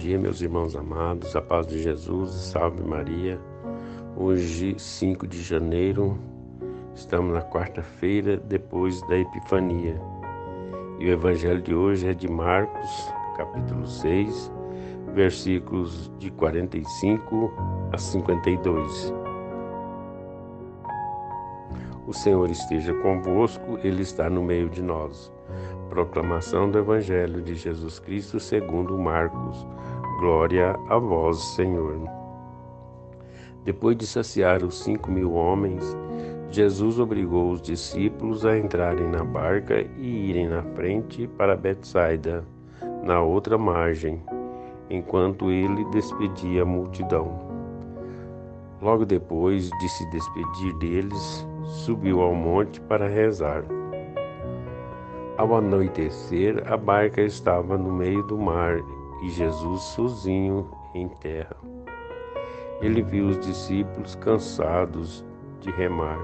dia, meus irmãos amados, a paz de Jesus, salve Maria. Hoje, 5 de janeiro, estamos na quarta-feira depois da Epifania. E o evangelho de hoje é de Marcos, capítulo 6, versículos de 45 a 52. O Senhor esteja convosco, Ele está no meio de nós. Proclamação do Evangelho de Jesus Cristo segundo Marcos. Glória a vós, Senhor. Depois de saciar os cinco mil homens, Jesus obrigou os discípulos a entrarem na barca e irem na frente para Betsaida, na outra margem, enquanto ele despedia a multidão. Logo depois de se despedir deles, subiu ao monte para rezar. Ao anoitecer, a barca estava no meio do mar e Jesus sozinho em terra. Ele viu os discípulos cansados de remar,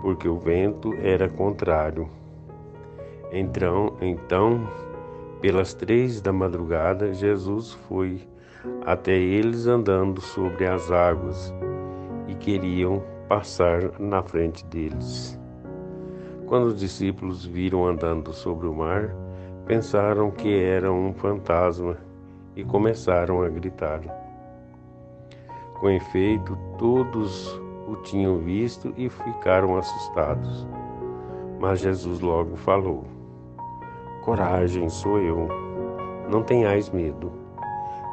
porque o vento era contrário. Então, então, pelas três da madrugada, Jesus foi até eles andando sobre as águas e queriam passar na frente deles. Quando os discípulos viram andando sobre o mar, pensaram que era um fantasma e começaram a gritar. Com efeito, todos o tinham visto e ficaram assustados. Mas Jesus logo falou: Coragem, sou eu, não tenhais medo.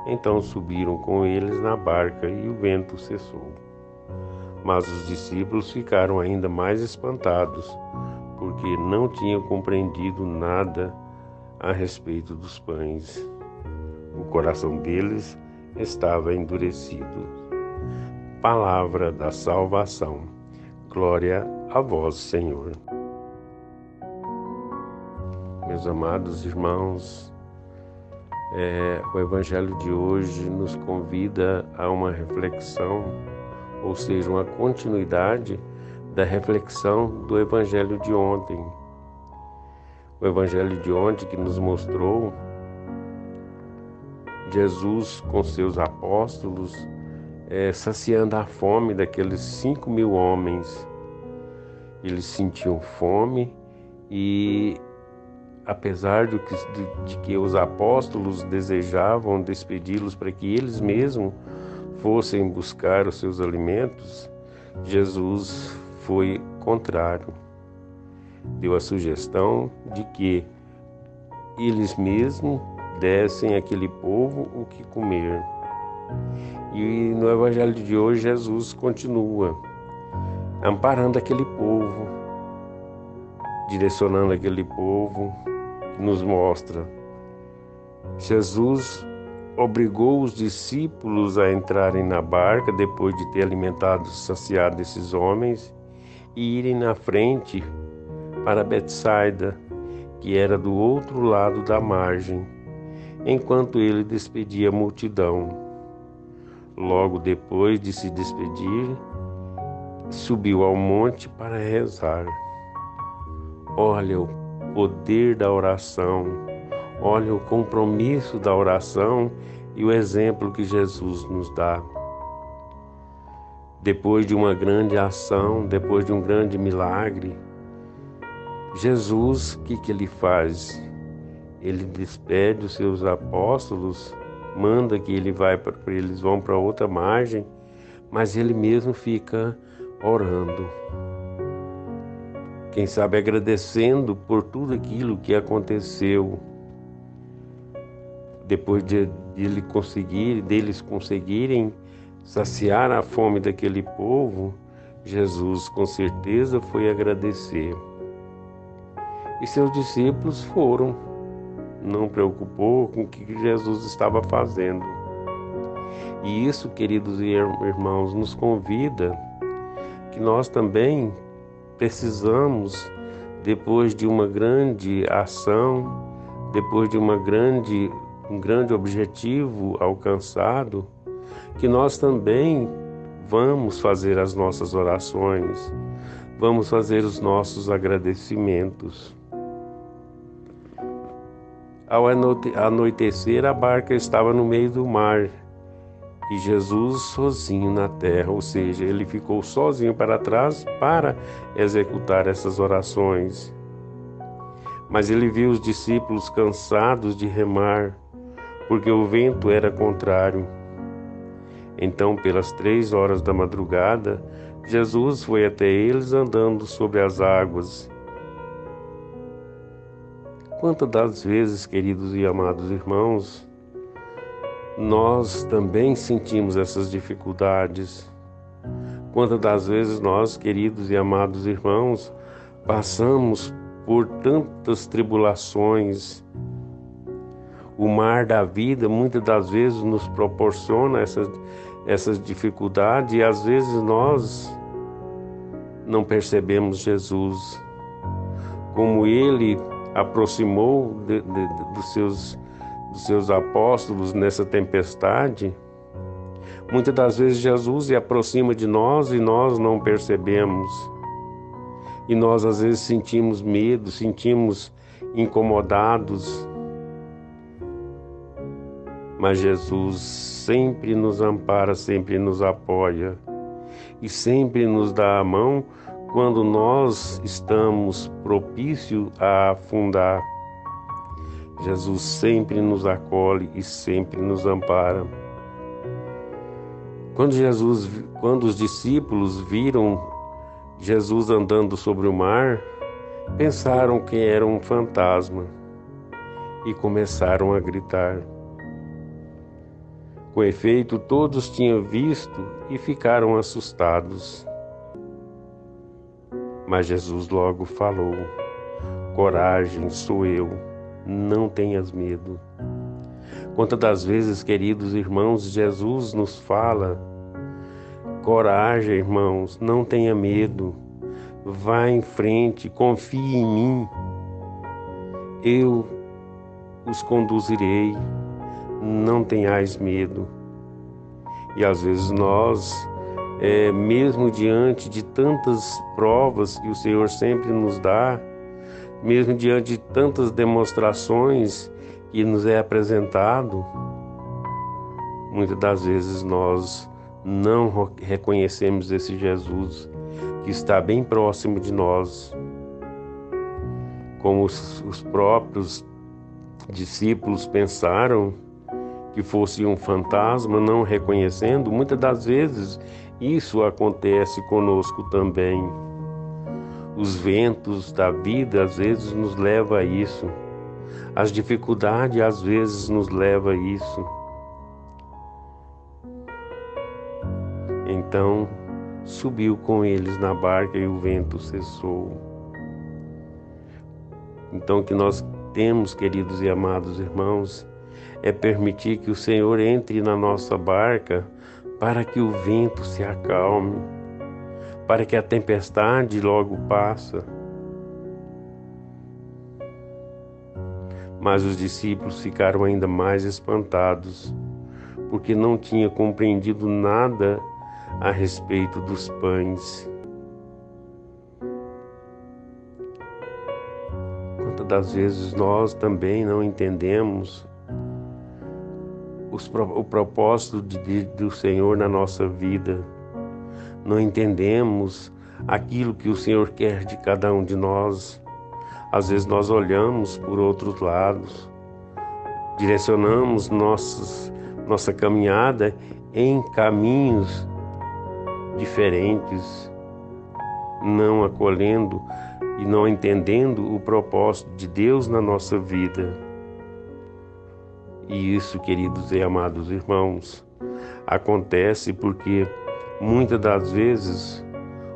Então subiram com eles na barca e o vento cessou. Mas os discípulos ficaram ainda mais espantados porque não tinham compreendido nada a respeito dos pães. O coração deles estava endurecido. Palavra da salvação. Glória a vós, Senhor. Meus amados irmãos, é, o Evangelho de hoje nos convida a uma reflexão, ou seja, uma continuidade da reflexão do Evangelho de ontem. O Evangelho de ontem que nos mostrou Jesus com seus apóstolos é, saciando a fome daqueles cinco mil homens. Eles sentiam fome e, apesar de que, de, de que os apóstolos desejavam despedi-los para que eles mesmos fossem buscar os seus alimentos, Jesus foi contrário. Deu a sugestão de que eles mesmos dessem àquele povo o que comer. E no Evangelho de hoje, Jesus continua amparando aquele povo, direcionando aquele povo, nos mostra. Jesus obrigou os discípulos a entrarem na barca depois de ter alimentado saciado esses homens e irem na frente para Betsaida, que era do outro lado da margem, enquanto ele despedia a multidão. Logo depois de se despedir, subiu ao monte para rezar. Olha o poder da oração, olha o compromisso da oração e o exemplo que Jesus nos dá. Depois de uma grande ação, depois de um grande milagre, Jesus, o que, que ele faz? Ele despede os seus apóstolos, manda que ele vai para eles vão para outra margem, mas ele mesmo fica orando. Quem sabe agradecendo por tudo aquilo que aconteceu depois de, de ele conseguir, deles conseguirem saciar a fome daquele povo, Jesus com certeza foi agradecer. E seus discípulos foram, não preocupou com o que Jesus estava fazendo. E isso, queridos irmãos, nos convida que nós também precisamos, depois de uma grande ação, depois de uma grande, um grande objetivo alcançado, que nós também vamos fazer as nossas orações, vamos fazer os nossos agradecimentos. Ao anoitecer, a barca estava no meio do mar e Jesus sozinho na terra, ou seja, ele ficou sozinho para trás para executar essas orações. Mas ele viu os discípulos cansados de remar, porque o vento era contrário. Então, pelas três horas da madrugada, Jesus foi até eles andando sobre as águas. Quantas das vezes, queridos e amados irmãos, nós também sentimos essas dificuldades? Quantas das vezes nós, queridos e amados irmãos, passamos por tantas tribulações? O mar da vida muitas das vezes nos proporciona essas, essas dificuldades e às vezes nós não percebemos Jesus como ele aproximou de, de, dos, seus, dos seus apóstolos nessa tempestade. Muitas das vezes Jesus se aproxima de nós e nós não percebemos. E nós às vezes sentimos medo, sentimos incomodados, mas Jesus sempre nos ampara, sempre nos apoia e sempre nos dá a mão quando nós estamos propícios a afundar. Jesus sempre nos acolhe e sempre nos ampara. Quando Jesus, quando os discípulos viram Jesus andando sobre o mar, pensaram que era um fantasma e começaram a gritar. Com efeito, todos tinham visto e ficaram assustados. Mas Jesus logo falou: Coragem, sou eu, não tenhas medo. Quantas das vezes, queridos irmãos, Jesus nos fala: Coragem, irmãos, não tenha medo, vá em frente, confie em mim, eu os conduzirei não tenhais medo. E às vezes nós, é, mesmo diante de tantas provas que o Senhor sempre nos dá, mesmo diante de tantas demonstrações que nos é apresentado, muitas das vezes nós não reconhecemos esse Jesus que está bem próximo de nós. Como os, os próprios discípulos pensaram que fosse um fantasma, não reconhecendo, muitas das vezes isso acontece conosco também. Os ventos da vida às vezes nos levam a isso. As dificuldades às vezes nos levam a isso. Então subiu com eles na barca e o vento cessou. Então que nós temos, queridos e amados irmãos, é permitir que o Senhor entre na nossa barca para que o vento se acalme, para que a tempestade logo passe. Mas os discípulos ficaram ainda mais espantados, porque não tinham compreendido nada a respeito dos pães. Quantas das vezes nós também não entendemos os, o propósito de, do Senhor na nossa vida. Não entendemos aquilo que o Senhor quer de cada um de nós. Às vezes nós olhamos por outros lados, direcionamos nossa caminhada em caminhos diferentes, não acolhendo e não entendendo o propósito de Deus na nossa vida. E isso, queridos e amados irmãos, acontece porque muitas das vezes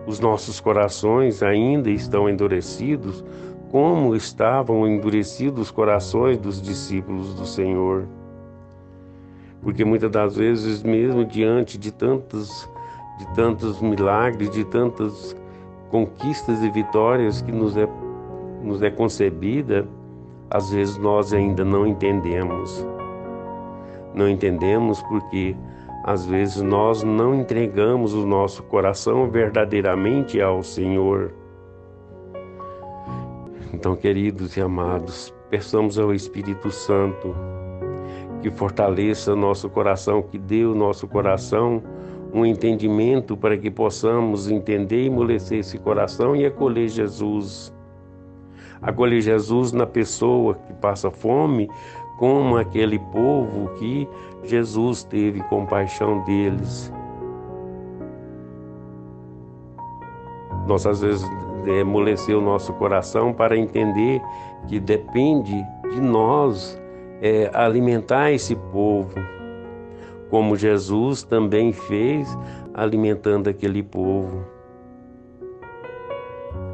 os nossos corações ainda estão endurecidos, como estavam endurecidos os corações dos discípulos do Senhor. Porque muitas das vezes, mesmo diante de tantos, de tantos milagres, de tantas conquistas e vitórias que nos é, nos é concebida, às vezes nós ainda não entendemos. Não entendemos porque às vezes nós não entregamos o nosso coração verdadeiramente ao Senhor. Então, queridos e amados, Peçamos ao Espírito Santo que fortaleça nosso coração, que dê o nosso coração um entendimento para que possamos entender e amolecer esse coração e acolher Jesus. Acolher Jesus na pessoa que passa fome, como aquele povo que Jesus teve compaixão deles. Nós às vezes amolecer o nosso coração para entender que depende de nós é, alimentar esse povo, como Jesus também fez alimentando aquele povo.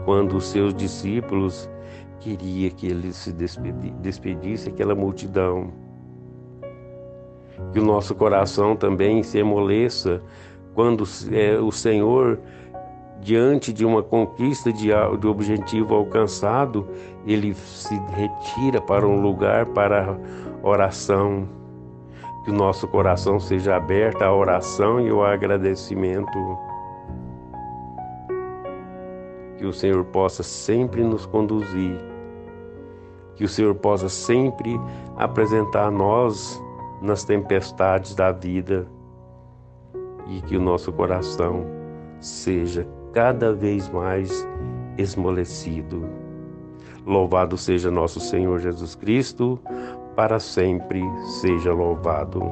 Quando os seus discípulos queria que ele se despedisse aquela multidão. Que o nosso coração também se amoleça quando é, o Senhor diante de uma conquista de, de objetivo alcançado, ele se retira para um lugar para oração. Que o nosso coração seja aberto à oração e ao agradecimento. Que o Senhor possa sempre nos conduzir. Que o Senhor possa sempre apresentar a nós nas tempestades da vida. E que o nosso coração seja cada vez mais esmolecido. Louvado seja nosso Senhor Jesus Cristo, para sempre seja louvado.